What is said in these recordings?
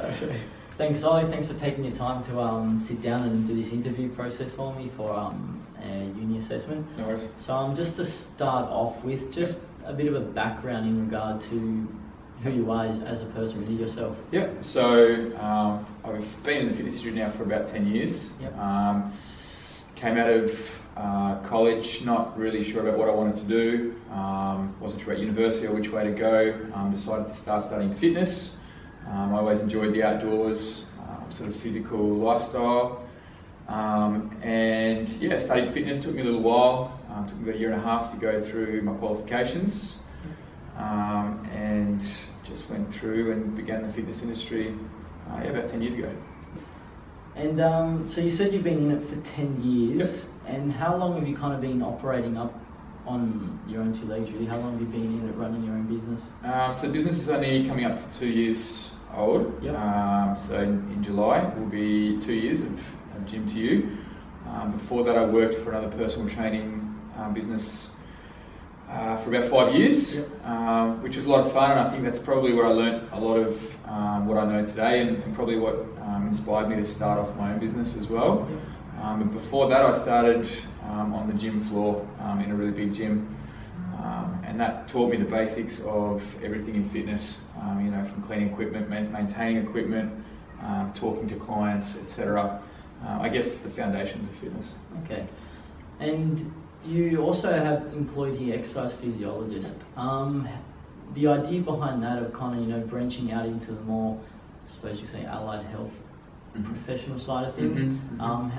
Thanks, Ollie. Thanks for taking your time to um, sit down and do this interview process for me for um, a uni assessment. No worries. So, um, just to start off with, just a bit of a background in regard to who you are as, as a person, really yourself. Yeah, so um, I've been in the fitness industry now for about 10 years. Yep. Um, came out of uh, college, not really sure about what I wanted to do, um, wasn't sure about university or which way to go, um, decided to start studying fitness. Um, I always enjoyed the outdoors, um, sort of physical lifestyle. Um, and yeah, studied fitness, took me a little while, um, took me about a year and a half to go through my qualifications. Um, and just went through and began the fitness industry uh, yeah, about 10 years ago. And um, so, you said you've been in it for 10 years. And how long have you kind of been operating up on your own two legs, really? How long have you been in it running your own business? Um, so business is only coming up to two years old. Yep. Um, so in, in July will be two years of, of Gym to You. Um, before that, I worked for another personal training um, business uh, for about five years, Yep. um, which was a lot of fun, and I think that's probably where I learnt a lot of um, what I know today, and, and probably what um, inspired me to start off my own business as well. Um, and before that, I started um, on the gym floor um, in a really big gym, um, and that taught me the basics of everything in fitness. Um, you know, from cleaning equipment, ma- maintaining equipment, um, talking to clients, etc. Uh, I guess the foundations of fitness. Okay. And you also have employed here exercise physiologist. Um, the idea behind that of kind of, you know, branching out into the more, I suppose you say, allied health professional side of things. Mhm, mhm.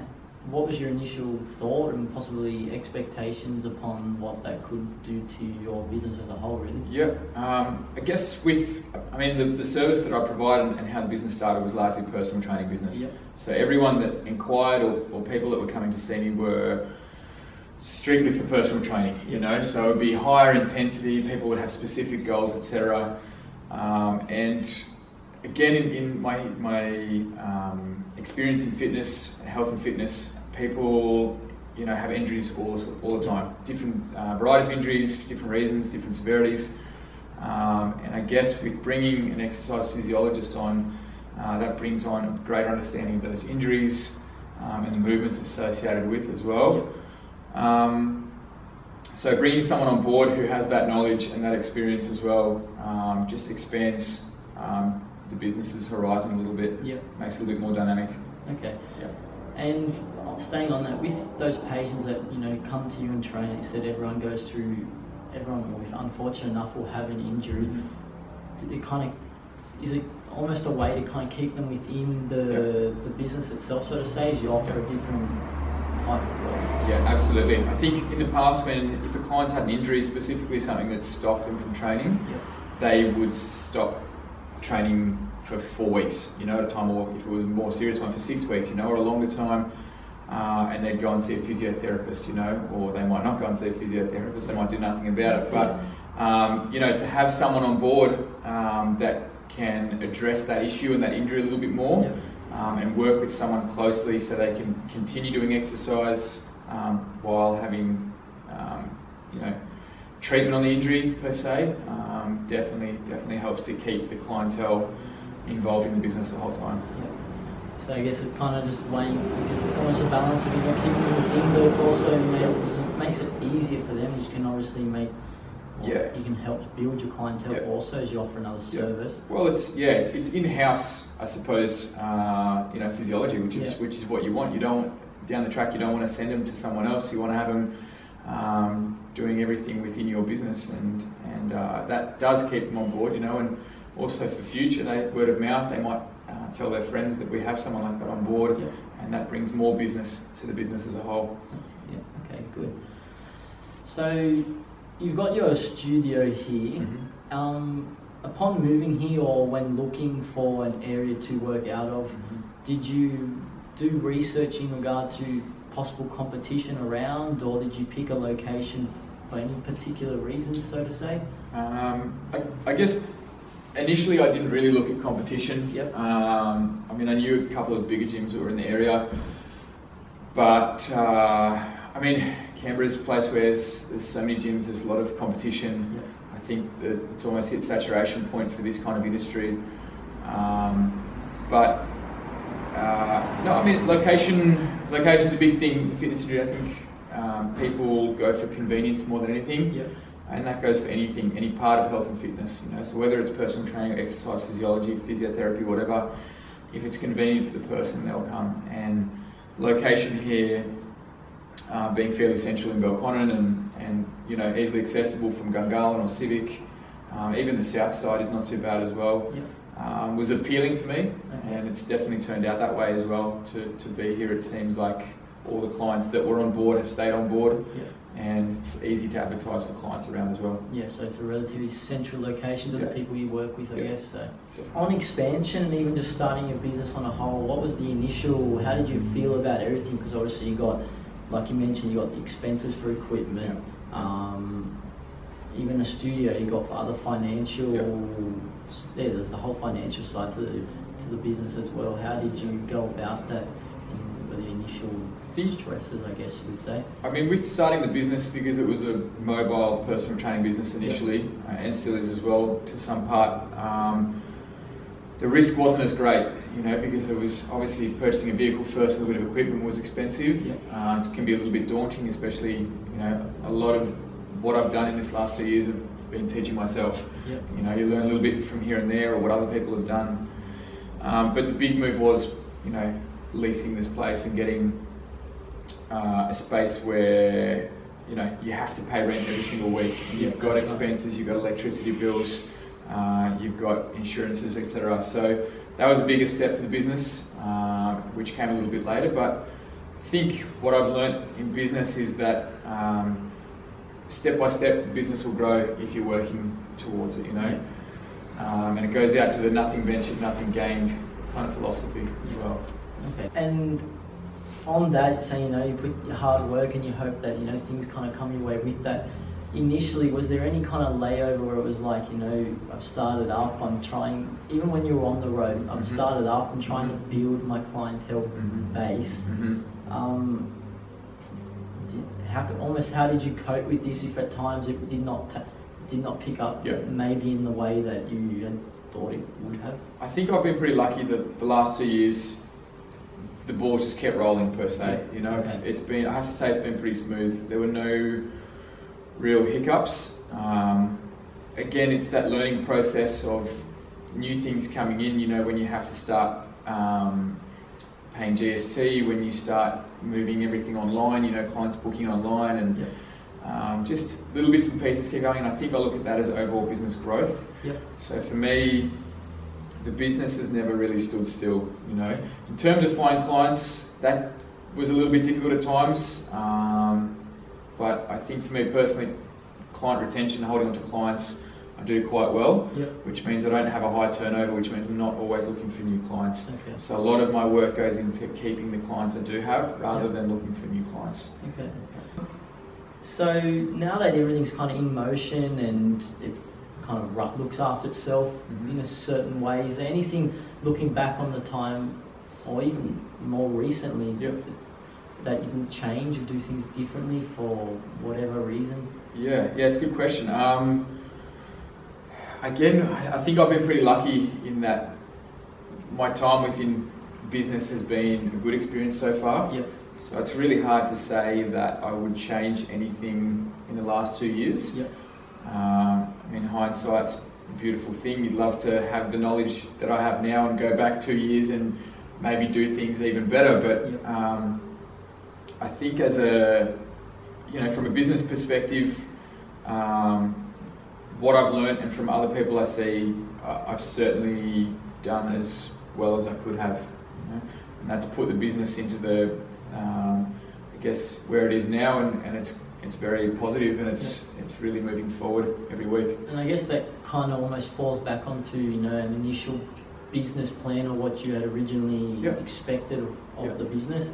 What was your initial thought and possibly expectations upon what that could do to your business as a whole, really? Yeah, um, I guess with, I mean, the, the service that I provide and, and how the business started was largely personal training business. Yep. So everyone that inquired or, or people that were coming to see me were strictly for personal training, you know, so it would be higher intensity, people would have specific goals, etc. Um, and again, in, in my, my um, experience in fitness, health and fitness, people, you know, have injuries all, all the time. Different uh, varieties of injuries, different reasons, different severities. Um, and I guess with bringing an exercise physiologist on, uh, that brings on a greater understanding of those injuries um, and the movements associated with as well. Um, so bringing someone on board who has that knowledge and that experience as well um, just expands um, the business's horizon a little bit, Yep. makes it a little bit more dynamic. Okay. Yeah. And staying on that, with those patients that you know come to you and train, you said everyone goes through, everyone, if unfortunate enough, will have an injury. Mm-hmm. D- It kind of is it almost a way to kind of keep them within the the business itself, so to say, as you offer a different type of role. Yeah, absolutely. I think in the past, when if a client's had an injury, specifically something that stopped them from training, Yeah. they would stop training for four weeks, you know, at a time, or if it was a more serious one, for six weeks, you know, or a longer time, uh, and they'd go and see a physiotherapist, you know, or they might not go and see a physiotherapist, they might do nothing about it. But, um, you know, to have someone on board um, that can address that issue and that injury a little bit more, Yeah. um, and work with someone closely so they can continue doing exercise um, while having, um, you know, treatment on the injury per se. Um, definitely, definitely helps to keep the clientele involved in the business the whole time. Yeah. So I guess it's kind of just weighing. Guess it's almost a balance of you know keeping them within, but it's also makes it, makes it easier for them, which can obviously make. Yeah. You can help build your clientele Yeah. also as you offer another Yeah. service. Well, it's yeah, it's, it's in-house, I suppose. Uh, you know, physiology, which is Yeah. which is what you want. You don't down the track. You don't want to send them to someone else. You want to have them um, doing everything within your business, and and uh, that does keep them on board. You know, and also for future, they word of mouth, they might uh, tell their friends that we have someone like that on board, Yeah. and that brings more business to the business as a whole. That's, yeah. Okay. Good. So you've got your studio here. Mm-hmm. Um, upon moving here, or when looking for an area to work out of, Did you do research in regard to possible competition around, or did you pick a location for any particular reasons, so to say? Um, I, I guess initially I didn't really look at competition. Yep. Um, I mean, I knew a couple of bigger gyms that were in the area, but uh, I mean, Canberra's a place where there's, there's so many gyms, there's a lot of competition. Yep. I think that it's almost hit saturation point for this kind of industry. Um, but uh, no, I mean location. Location's a big thing in the fitness industry. I think um, people go for convenience more than anything, Yeah. and that goes for anything, any part of health and fitness. You know, so whether it's personal training, exercise physiology, physiotherapy, whatever, if it's convenient for the person, they'll come. And location here, uh, being fairly central in Belconnen and and you know easily accessible from Gungahlin or Civic, um, even the south side is not too bad as well. Um, was appealing to me, and it's definitely turned out that way as well. To, to be here, it seems like all the clients that were on board have stayed on board, Yeah. and it's easy to advertise for clients around as well. Yeah, so it's a relatively central location to the people you work with, I Yeah. guess. So, on expansion and even just starting your business on a whole, what was the initial? How did you feel about everything? Because obviously you got, like you mentioned, you got the expenses for equipment, um, even a studio. You got for other financial, Yeah. yeah, there's the whole financial side to the to the business as well. How did you go about that? Were the initial Think- stresses, I guess you would say. I mean, with starting the business, because it was a mobile personal training business initially, uh, and still is as well to some part, um, the risk wasn't as great, you know, because it was obviously purchasing a vehicle first, a little bit of equipment was expensive. Yeah. Uh, it can be a little bit daunting, especially, you know, a lot of what I've done in this last two years have been teaching myself. Yeah. You know, you learn a little bit from here and there or what other people have done. Um, but the big move was, you know, leasing this place and getting uh, a space where, you know, you have to pay rent every single week. You've got that's right. expenses, you've got electricity bills, uh, you've got insurances, etc. So that was the biggest step for the business, uh, which came a little bit later. But I think what I've learned in business is that um, step by step the business will grow if you're working towards it, you know. Um, and it goes out to the nothing ventured, nothing gained kind of philosophy as well. Okay. And on that, so you know, you put your hard work and you hope that you know things kind of come your way with that. Initially, was there any kind of layover where it was like, you know, I've started up, I'm trying, even when you were on the road, I've Mhm. started up, I'm trying Mhm. to build my clientele Mhm. base. Mm-hmm. Um, how almost how did you cope with this if at times it did not ta- did not pick up Yeah. maybe in the way that you had thought it would have? I think I've been pretty lucky that the last two years the ball just kept rolling per se. You know, it's, it's been I have to say it's been pretty smooth. There were no real hiccups. Um, again, it's that learning process of new things coming in. You know, when you have to start um, paying GST, when you start moving everything online. You know, clients booking online and. Yeah. Um, just little bits and pieces keep going, and I think I look at that as overall business growth. Yep. So for me, the business has never really stood still. You know, in terms of finding clients, that was a little bit difficult at times. Um, but I think for me personally, client retention, holding on to clients, I do quite well, Yep. which means I don't have a high turnover, which means I'm not always looking for new clients. Okay. So a lot of my work goes into keeping the clients I do have rather Yep. than looking for new clients. Okay. So now that everything's kind of in motion and it's kind of looks after itself Mhm. in a certain way, is there anything looking back on the time, or even more recently, Yep. that you can change or do things differently for whatever reason? Yeah, yeah, it's a good question. Um, again, I think I've been pretty lucky in that my time within business has been a good experience so far. Yep. So it's really hard to say that I would change anything in the last two years. Yep. Um, I mean, hindsight's a beautiful thing. You'd love to have the knowledge that I have now and go back two years and maybe do things even better. But Yep. um, I think as a, you know, from a business perspective, um, what I've learned and from other people I see, uh, I've certainly done as well as I could have. You know? And that's put the business into the, um, I guess, where it is now, and, and it's it's very positive and it's it's really moving forward every week. And I guess that kind of almost falls back onto you know an initial business plan or what you had originally Yep. expected of, of Yep. the business.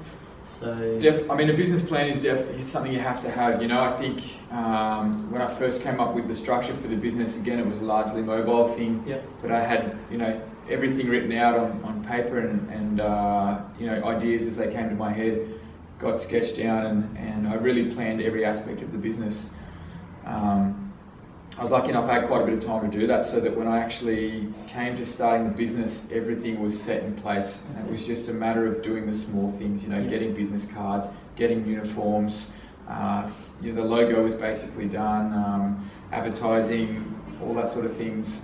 So Def, I mean, a business plan is definitely something you have to have. You know, I think um, when I first came up with the structure for the business, again, it was a largely mobile thing. yeah, But I had, you know, everything written out on, on paper and, and uh, you know, ideas as they came to my head got sketched down and, and I really planned every aspect of the business. Um, I was lucky enough I had quite a bit of time to do that so that when I actually came to starting the business, everything was set in place. And it was just a matter of doing the small things, you know, Yeah. getting business cards, getting uniforms. Uh, you know, the logo was basically done, um, advertising, all that sort of things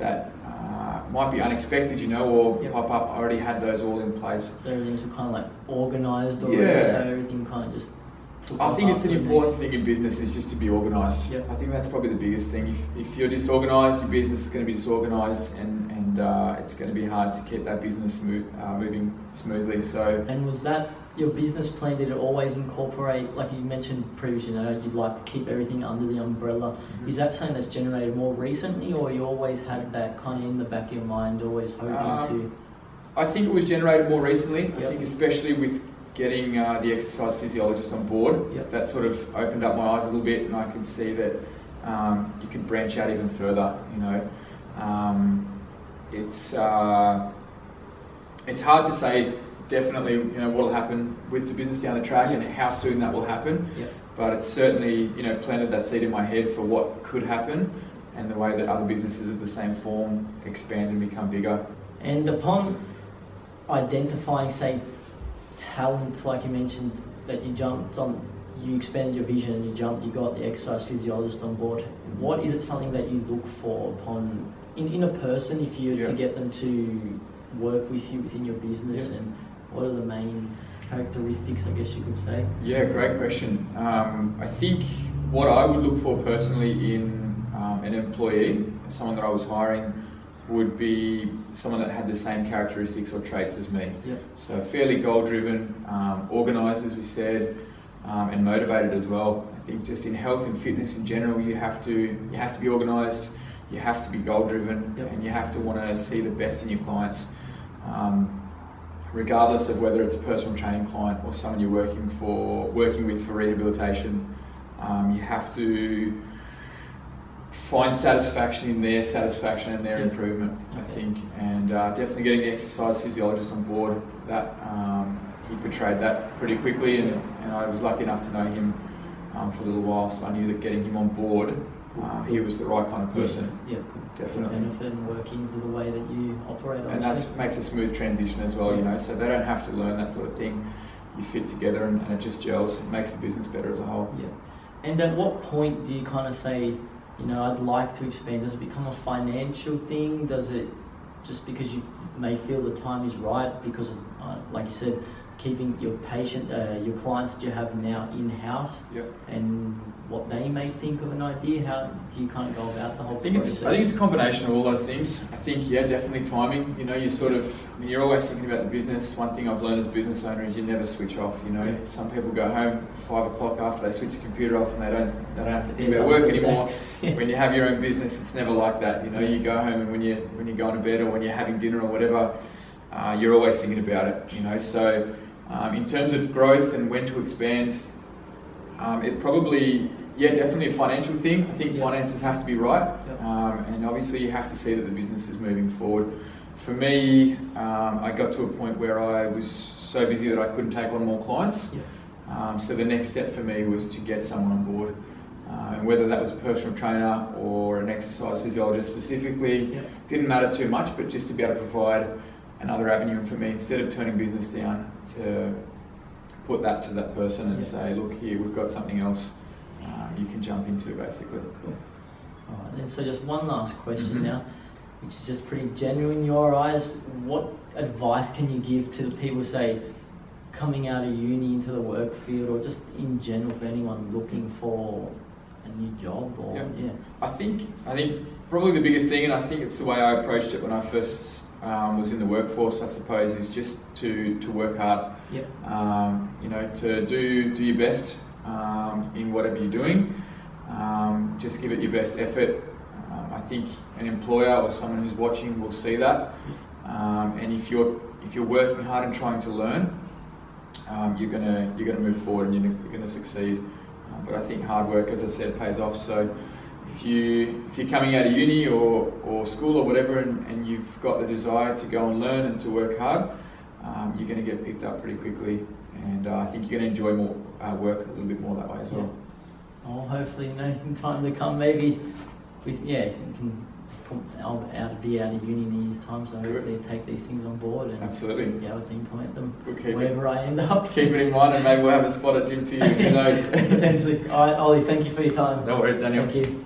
that uh, might be unexpected, you know, or Yep. pop up. I already had those all in place. So everything's kind of like organised already, Yeah. so everything kind of just. I think it's an important thing in business is just to be organised. Yep. I think that's probably the biggest thing. If, if you're disorganised, your business is going to be disorganised, and and uh, it's going to be hard to keep that business smooth, uh, moving smoothly. So And was that your business plan? Did it always incorporate, like you mentioned previously, you know, you'd like to keep everything under the umbrella? Mm-hmm. Is that something that's generated more recently, or you always had that kind of in the back of your mind, always hoping Um, to? I think it was generated more recently. I think especially with getting uh, the exercise physiologist on board, Yep. that sort of opened up my eyes a little bit, and I could see that um, you could branch out even further. You know, um, it's uh, it's hard to say definitely you know what will happen with the business down the track and how soon that will happen. Yep. But it's certainly you know planted that seed in my head for what could happen, and the way that other businesses of the same form expand and become bigger. And upon identifying, say, talent, like you mentioned, that you jumped on, you expanded your vision, you jumped, you got the exercise physiologist on board. What is it something that you look for upon in, in a person if you Yeah. to get them to work with you within your business, Yeah. and what are the main characteristics, I guess you could say? Yeah, great question. Um, I think what I would look for personally in um, an employee, someone that I was hiring, would be someone that had the same characteristics or traits as me. Yep. So fairly goal-driven, um, organised, as we said, um, and motivated as well. I think just in health and fitness in general, you have to you have to be organised, you have to be goal-driven, Yep. and you have to want to see the best in your clients. Um, regardless of whether it's a personal training client or someone you're working for, working with for rehabilitation, um, you have to find satisfaction in their satisfaction and their Yeah. improvement. I think, and uh, definitely getting the exercise physiologist on board. That um, he portrayed that pretty quickly, and, and I was lucky enough to know him um, for a little while, so I knew that getting him on board, uh, he was the right kind of person. Yeah, could Definitely. benefit and work into the way that you operate. and that makes a smooth transition as well, you know. So they don't have to learn that sort of thing. You fit together, and, and it just gels. It makes the business better as a whole. Yeah. And at what point do you kind of say, you know, I'd like to expand? Does it become a financial thing? Does it just because you may feel the time is right because of, uh, like you said, keeping your patient, uh, your clients that you have now in house, Yep. and what they may think of an idea? How do you kind of go about the whole I think it's? I think it's a combination of all those things. I think yeah, definitely timing. You know, you sort of I mean, you're always thinking about the business. One thing I've learned as a business owner is you never switch off. You know, Yeah. some people go home five o'clock after they switch the computer off and they don't they don't have to think about work for the day. anymore. When you have your own business, it's never like that. You know, you go home and when you when you go to bed or when you're having dinner or whatever, uh, you're always thinking about it. You know, so um, in terms of growth and when to expand, um, it probably yeah definitely a financial thing. I think Yeah. finances have to be right, um, and obviously you have to see that the business is moving forward. For me, um, I got to a point where I was so busy that I couldn't take on more clients. Yeah. Um, so the next step for me was to get someone on board, uh, and whether that was a personal trainer or an exercise physiologist specifically, Yeah. didn't matter too much. But just to be able to provide another avenue And for me instead of turning business down, to put that to that person and Yeah. say, look, here we've got something else um, you can jump into, basically. Cool. All right, and so just one last question Mhm. now, which is just pretty genuine in your eyes. What advice can you give to the people, say, coming out of uni into the work field, or just in general for anyone looking for a new job? Or Yeah. yeah, I think I think probably the biggest thing, and I think it's the way I approached it when I first um, was in the workforce. I suppose is just to to work hard. yeah, Um, you know, to do do your best um, in whatever you're doing. Um, just give it your best effort. Um, I think an employer or someone who's watching will see that. Um, and if you're if you're working hard and trying to learn, um, you're gonna you're gonna move forward and you're, you're gonna succeed. But I think hard work, as I said, pays off. So if you if you're coming out of uni or, or school or whatever, and, and you've got the desire to go and learn and to work hard, um, you're going to get picked up pretty quickly. And uh, I think you're going to enjoy more uh, work a little bit more that way as well. Oh, hopefully, you know, in time to come, maybe with yeah, you can. I'll out be out of uni in a year's time, so hopefully take these things on board and Absolutely. be able to implement them We'll keep it, wherever I end up. keep it in mind, and maybe we'll have a spot at gym to you. Who knows? Potentially. All right, Ollie, thank you for your time. no worries, Daniel. Thank you.